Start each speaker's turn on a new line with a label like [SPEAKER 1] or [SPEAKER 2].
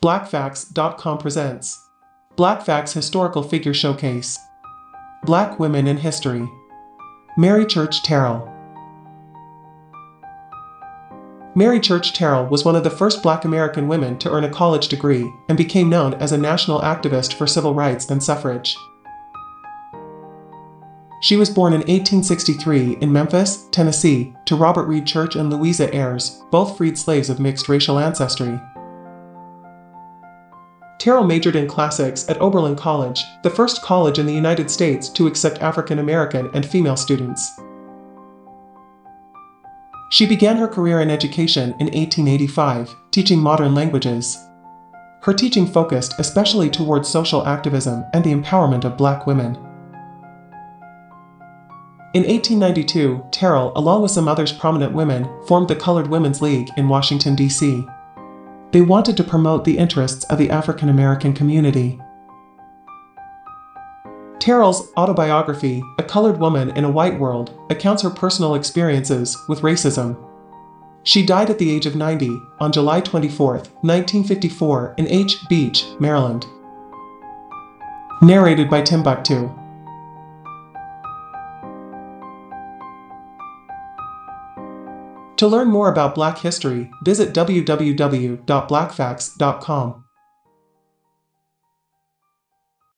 [SPEAKER 1] BlackFacts.com presents Black Facts Historical Figure Showcase Black Women in History Mary Church Terrell Mary Church Terrell was one of the first black American women to earn a college degree and became known as a national activist for civil rights and suffrage. She was born in 1863 in Memphis, Tennessee, to Robert Reed Church and Louisa Ayres, both freed slaves of mixed racial ancestry. Terrell majored in classics at Oberlin College, the first college in the United States to accept African American and female students. She began her career in education in 1885, teaching modern languages. Her teaching focused especially towards social activism and the empowerment of black women. In 1892, Terrell, along with some others prominent women, formed the Colored Women's League in Washington, D.C. They wanted to promote the interests of the African American community. Terrell's autobiography, A Colored Woman in a White World, accounts her personal experiences with racism. She died at the age of 90 on July 24, 1954, in H Beach, Maryland. Narrated by Timbuktu. To learn more about Black history, visit www.blackfacts.com.